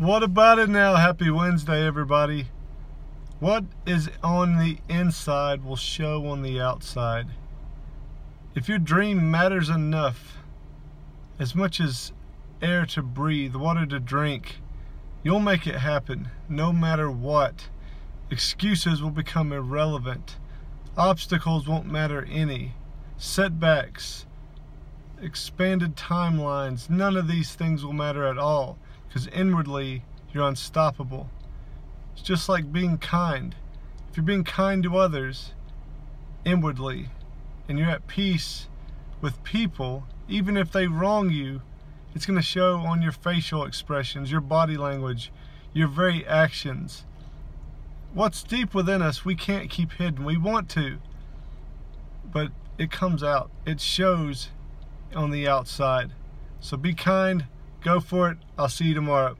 What about it now? Happy Wednesday, everybody. What is on the inside will show on the outside. If your dream matters enough, as much as air to breathe, water to drink, you'll make it happen no matter what. Excuses will become irrelevant. Obstacles won't matter any. Setbacks, expanded timelines, none of these things will matter at all because inwardly you're unstoppable. It's just like being kind. If you're being kind to others inwardly and you're at peace with people, even if they wrong you, it's going to show on your facial expressions, your body language, your very actions. What's deep within us, we can't keep hidden. We want to, but it comes out. It shows on the outside. So be kind. Go for it. I'll see you tomorrow.